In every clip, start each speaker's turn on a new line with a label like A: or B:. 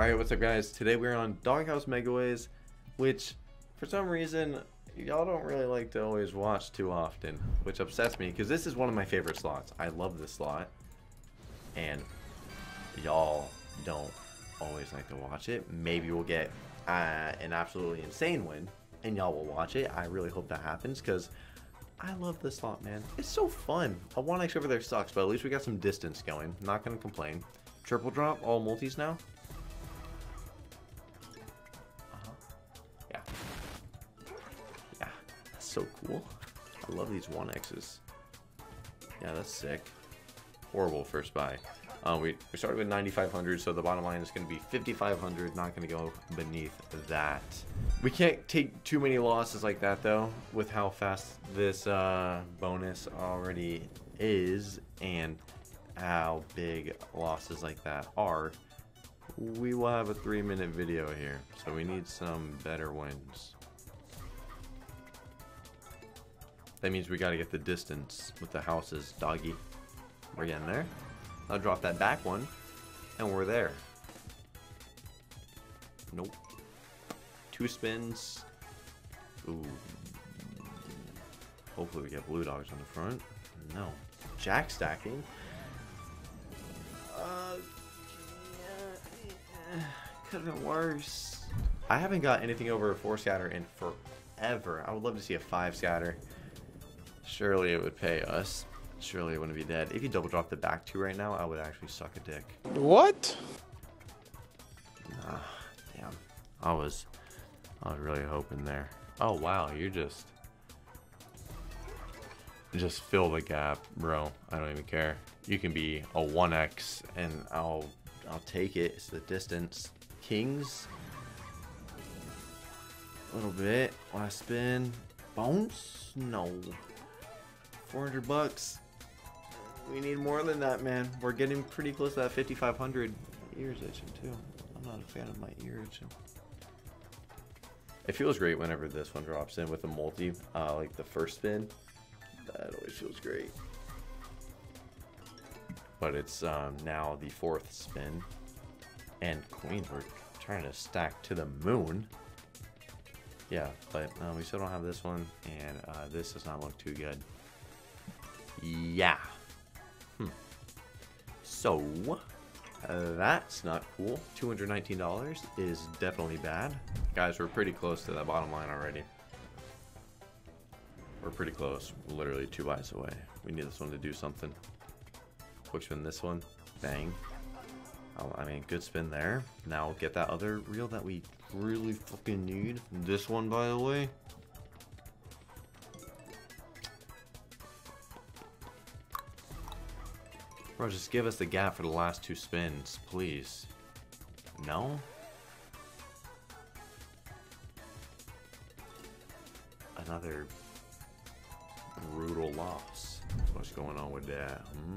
A: Alright, what's up guys? Today we're on Doghouse Megaways, which for some reason y'all don't really like to always watch too often, which upsets me because this is one of my favorite slots. I love this slot, and y'all don't always like to watch it. Maybe we'll get uh, an absolutely insane win, and y'all will watch it. I really hope that happens because I love this slot, man. It's so fun. A 1x over there sucks, but at least we got some distance going. Not going to complain. Triple drop, all multis now. So cool. I love these 1Xs. Yeah, that's sick. Horrible first buy. Um, we, we started with 9,500, so the bottom line is going to be 5,500, not going to go beneath that. We can't take too many losses like that, though, with how fast this uh, bonus already is, and how big losses like that are. We will have a three-minute video here, so we need some better wins. That means we gotta get the distance with the houses, doggy. We're getting there. I'll drop that back one, and we're there. Nope. Two spins. Ooh. Hopefully we get blue dogs on the front. No. Jack stacking. Uh, yeah, could have been worse. I haven't got anything over a four scatter in forever. I would love to see a five scatter. Surely it would pay us. Surely it wouldn't be dead. If you double drop the back two right now, I would actually suck a dick.
B: What?
A: Nah, damn. I was, I was really hoping there. Oh wow, you're just, just fill the gap, bro. I don't even care. You can be a 1x and I'll, I'll take it. It's the distance. Kings. A little bit. Last spin. Bones? No. 400 bucks. We need more than that, man. We're getting pretty close to that 5,500. Ears itching, too. I'm not a fan of my ear itching. It feels great whenever this one drops in with a multi, uh, like the first spin. That always feels great. But it's um, now the fourth spin. And queens, we're trying to stack to the moon. Yeah, but uh, we still don't have this one, and uh, this does not look too good. Yeah. Hmm. So, that's not cool. $219 is definitely bad. Guys, we're pretty close to that bottom line already. We're pretty close. literally two buys away. We need this one to do something. Quick spin this one. Bang. Oh, I mean, good spin there. Now get that other reel that we really fucking need. This one, by the way. Bro, just give us the gap for the last two spins, please. No? Another brutal loss. What's going on with that? Hmm?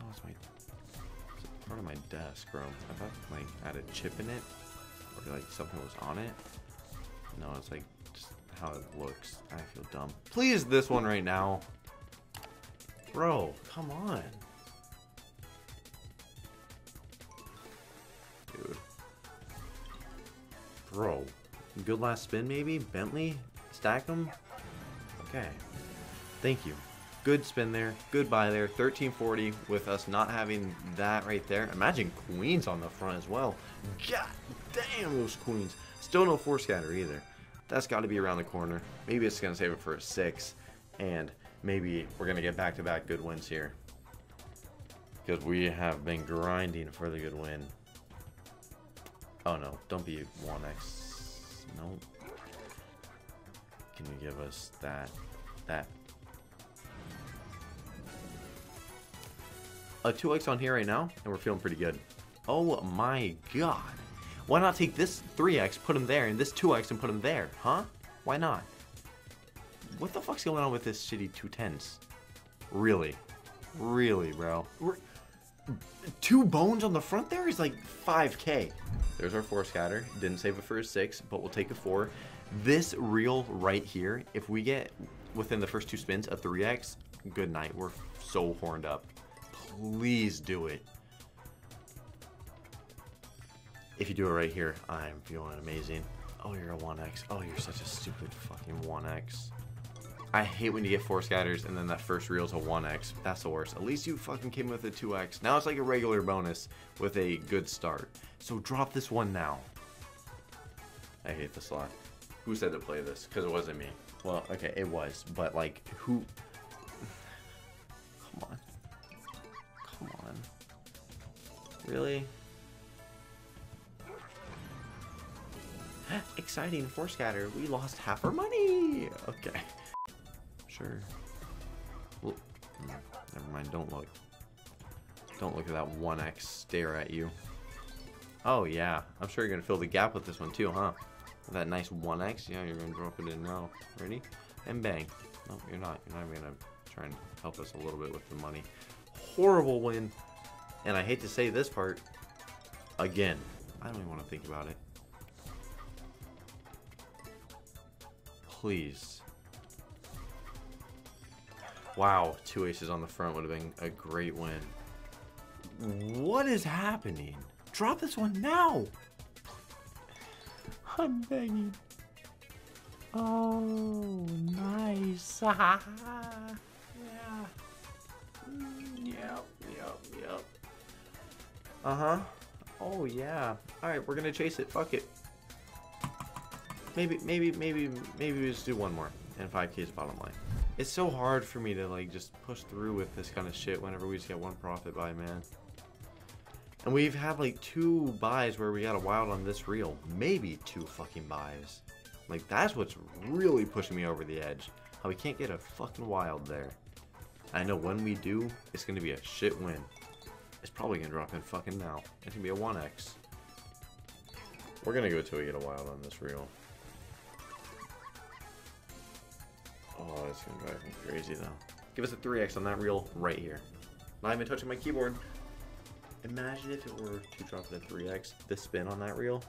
A: Oh, it's my it's part of my desk, bro. I thought like I had a chip in it, or like something was on it. No, it's like how it looks. I feel dumb. Please, this one right now. Bro, come on. Dude. Bro. Good last spin, maybe? Bentley? Stack them? Okay. Thank you. Good spin there. Goodbye there. 1340 with us not having that right there. Imagine queens on the front as well. God damn those queens. Still no four scatter either. That's got to be around the corner. Maybe it's going to save it for a six. And maybe we're going to get back-to-back -back good wins here. Because we have been grinding for the good win. Oh, no. Don't be a 1x. No. Can you give us that? That. A 2x on here right now, and we're feeling pretty good. Oh my god. Why not take this 3x, put him there, and this 2x and put him there, huh? Why not? What the fuck's going on with this shitty 210s? Really? Really, bro? We're, two bones on the front there is like 5k. There's our 4 scatter. Didn't save it for a 6, but we'll take a 4. This reel right here, if we get within the first two spins a 3x, good night. We're so horned up. Please do it. If you do it right here, I'm feeling amazing. Oh, you're a 1x. Oh, you're such a stupid fucking 1x. I hate when you get four scatters and then that first reel's a 1x. That's the worst. At least you fucking came with a 2x. Now it's like a regular bonus with a good start. So drop this one now. I hate the slot. Who said to play this? Because it wasn't me. Well, okay, it was. But, like, who... Come on. Come on. Really? Exciting, four scatter. We lost half our money. Okay. Sure. Well, hmm, never mind. Don't look. Don't look at that 1x stare at you. Oh, yeah. I'm sure you're going to fill the gap with this one, too, huh? That nice 1x. Yeah, you're going to drop it in now. Ready? And bang. No, you're not. You're not even going to try and help us a little bit with the money. Horrible win. And I hate to say this part. Again. I don't even want to think about it. Please. Wow, two aces on the front would have been a great win. What is happening? Drop this one now! I'm begging. Oh, nice. yeah. Mm, yep, yep, yep. Uh-huh. Oh, yeah. Alright, we're gonna chase it. Fuck it. Maybe, maybe, maybe, maybe we just do one more. And 5k is bottom line. It's so hard for me to, like, just push through with this kind of shit whenever we just get one profit buy, man. And we've had, like, two buys where we got a wild on this reel. Maybe two fucking buys. Like, that's what's really pushing me over the edge. How we can't get a fucking wild there. I know when we do, it's to be a shit win. It's probably to drop in fucking now. It's to be a 1x. We're to go till we get a wild on this reel. It's gonna drive me crazy though. Give us a 3x on that reel right here. Not even touching my keyboard. Imagine if it were to drop at a 3x, the spin on that reel.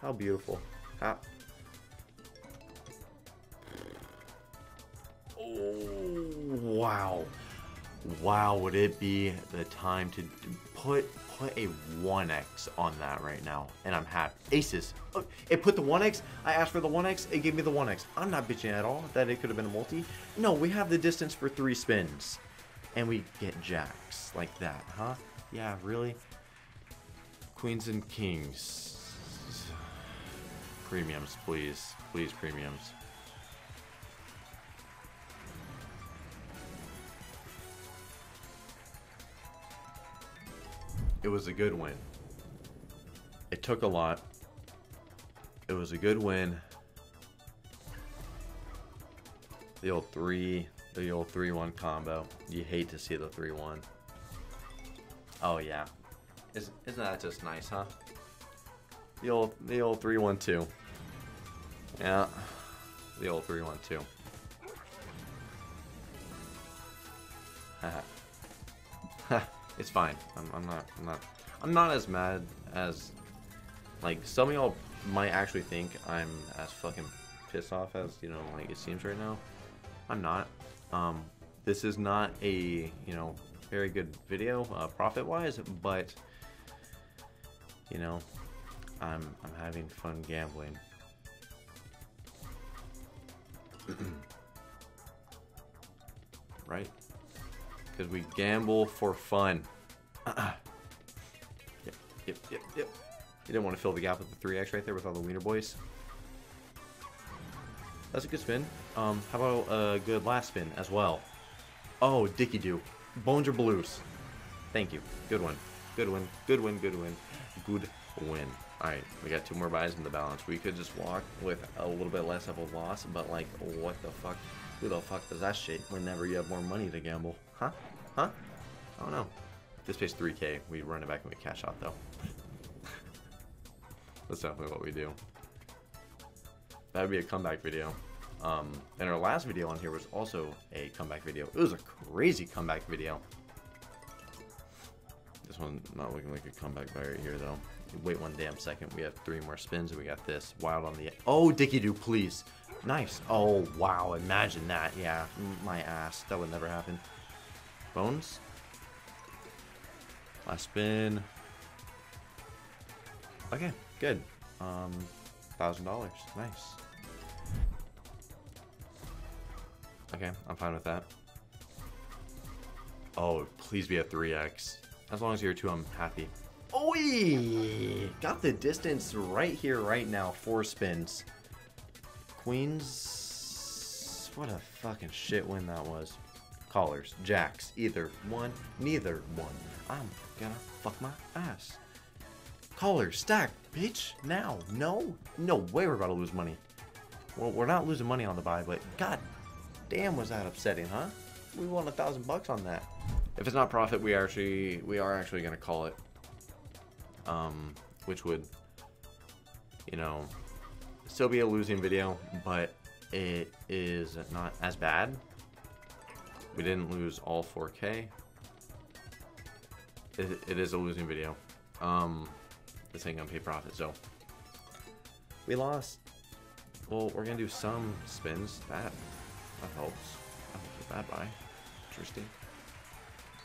A: How beautiful. How... Oh, wow. Wow, would it be the time to put put a 1x on that right now, and I'm happy. Aces. Oh, it put the 1x. I asked for the 1x. It gave me the 1x. I'm not bitching at all that it could have been a multi. No, we have the distance for three spins, and we get jacks like that, huh? Yeah, really? Queens and kings. Premiums, please. Please, premiums. It was a good win. It took a lot. It was a good win. The old three, the old three-one combo. You hate to see the three-one. Oh yeah, isn't isn't that just nice, huh? The old the old three-one-two. Yeah, the old three-one-two. Haha. It's fine. I'm, I'm not. I'm not. I'm not as mad as like some of y'all might actually think I'm as fucking pissed off as you know like it seems right now. I'm not. Um, this is not a you know very good video uh, profit wise, but you know I'm I'm having fun gambling. right? Because we gamble for fun. yep, yep, yep, yep. You didn't want to fill the gap with the 3x right there with all the wiener boys. That's a good spin. Um, how about a good last spin as well? Oh, Dicky Doo. Bones or blues? Thank you. Good one. Good win. Good win. Good win. Good win. Alright, we got two more buys in the balance. We could just walk with a little bit less of a loss, but like, what the fuck? Who the fuck does that shit whenever you have more money to gamble? Huh? Huh? I don't know. This pays 3k. We run it back and we cash out though. That's definitely what we do. That would be a comeback video. Um, and our last video on here was also a comeback video. It was a crazy comeback video. This one not looking like a comeback by right here though. Wait one damn second. We have three more spins and we got this. Wild on the... Oh, Dicky Doo, please. Nice. Oh, wow. Imagine that. Yeah, my ass. That would never happen. Bones? Last spin. Okay, good. Um, thousand dollars. Nice. Okay, I'm fine with that. Oh, please be a 3x. As long as you're 2, I'm happy. Oi! Got the distance right here, right now. Four spins. Queens... What a fucking shit win that was. Collars. Jacks. Either one, neither one. I'm gonna fuck my ass. Collars. Stack. Bitch. Now. No. No way we're about to lose money. Well, we're not losing money on the buy, but god damn was that upsetting, huh? We won a thousand bucks on that. If it's not profit, we actually we are actually gonna call it. Um, which would, you know, still be a losing video, but it is not as bad. We didn't lose all 4K. It, it is a losing video. Um, this ain't gonna pay profit, so we lost. Well, we're gonna do some spins. That that helps. I think get That buy. Interesting.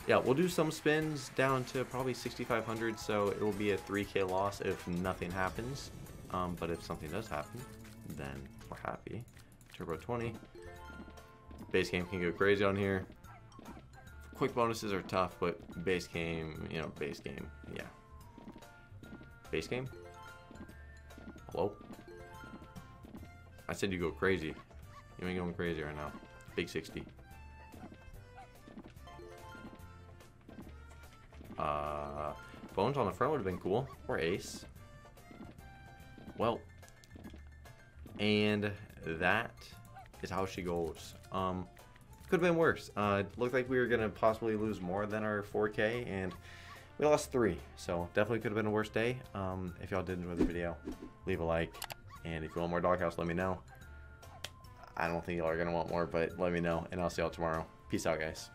A: Yeah, we'll do some spins down to probably 6,500, so it will be a 3k loss if nothing happens. Um, but if something does happen, then we're happy. Turbo 20. Base game can go crazy on here. Quick bonuses are tough, but base game, you know, base game, yeah. Base game? Hello? I said you go crazy. You ain't going crazy right now. Big 60. Uh, bones on the front would have been cool. Or ace. Well, and that is how she goes. Um, could have been worse. Uh, looked like we were going to possibly lose more than our 4K, and we lost three. So definitely could have been a worse day. Um, if y'all did enjoy the video, leave a like. And if you want more Doghouse, let me know. I don't think y'all are going to want more, but let me know, and I'll see y'all tomorrow. Peace out, guys.